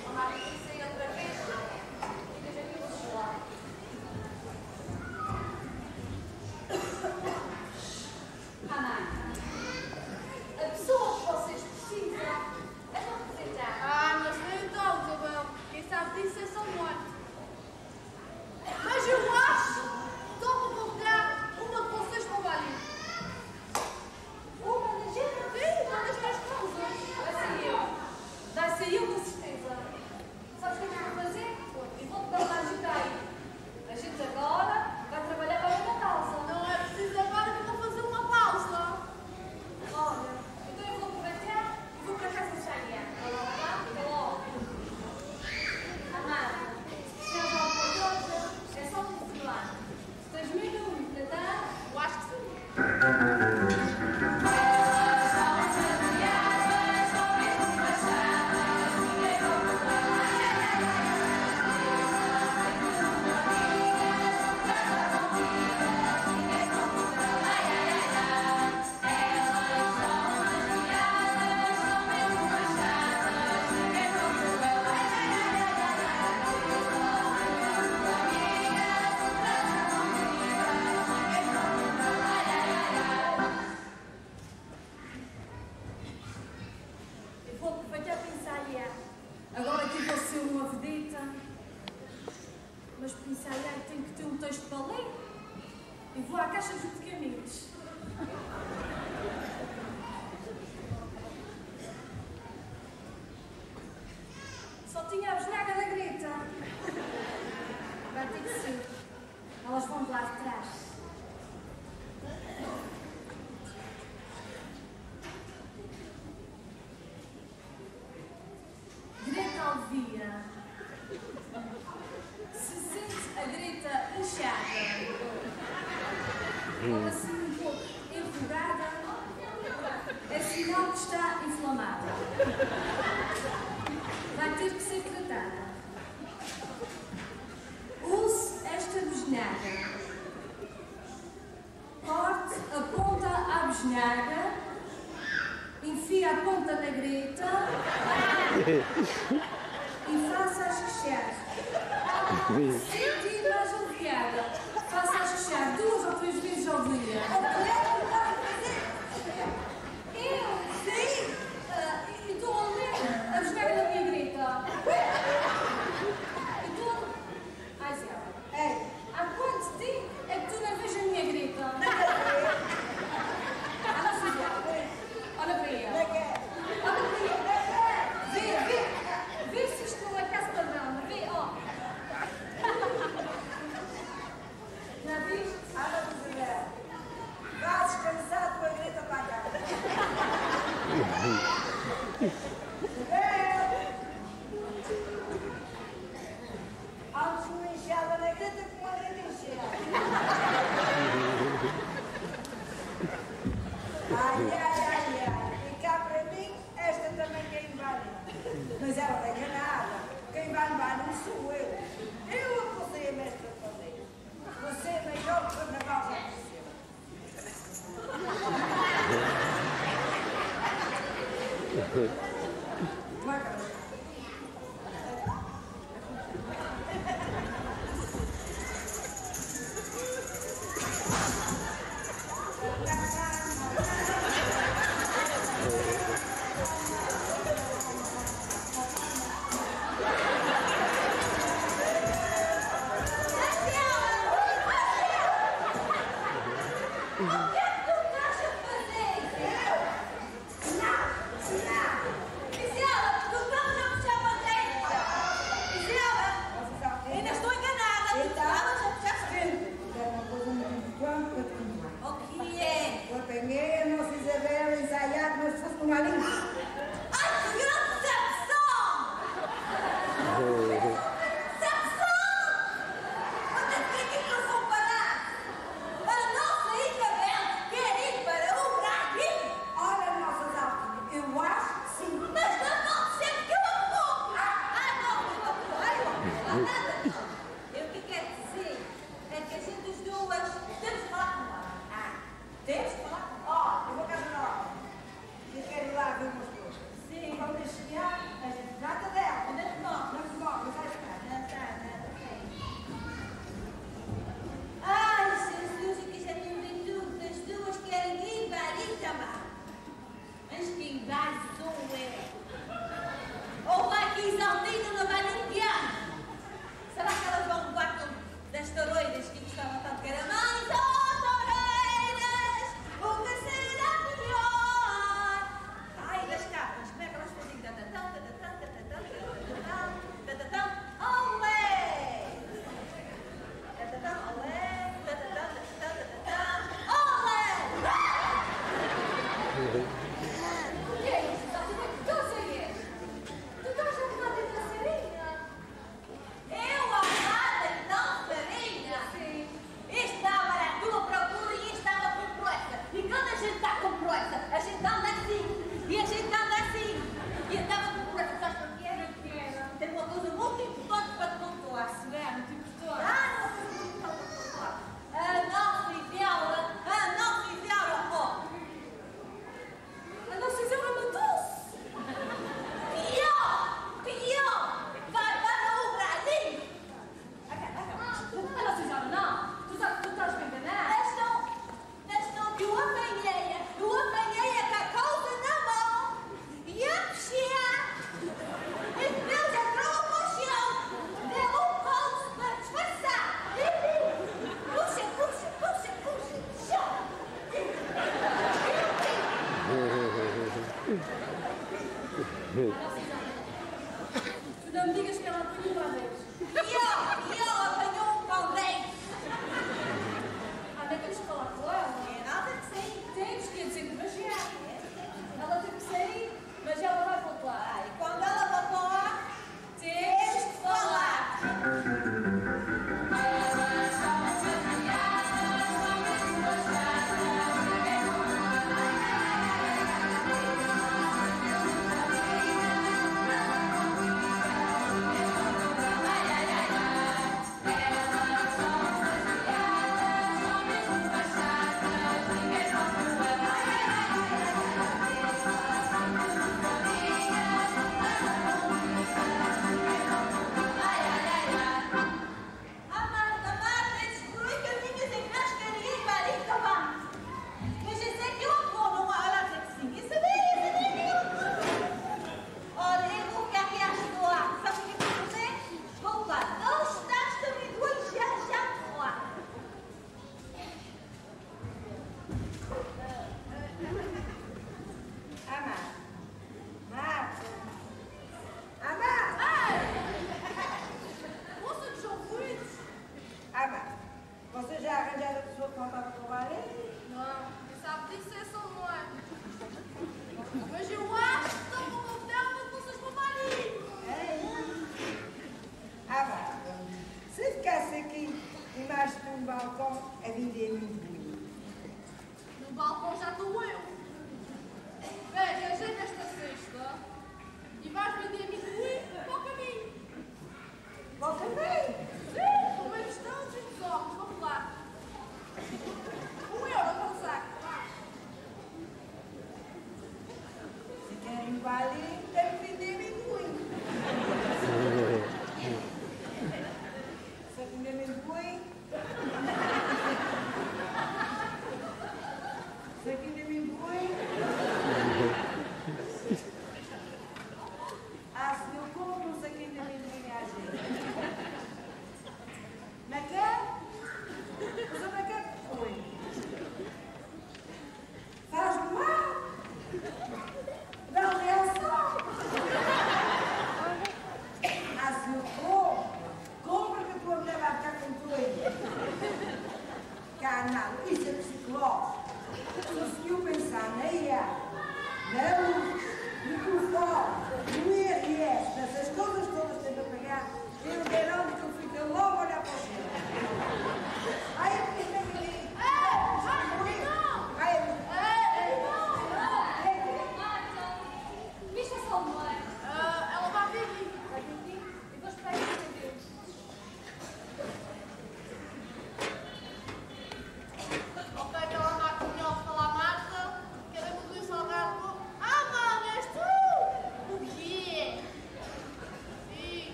Olá,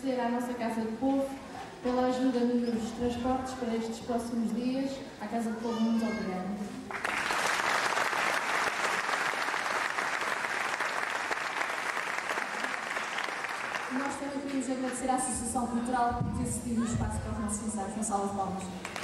agradecer à nossa Casa de Povo pela ajuda nos transportes para estes próximos dias. À Casa de Povo, muito obrigada. Nós também queremos agradecer à Associação Cultural por ter cedido o espaço para os nossos ensaios na Sala de Palmas.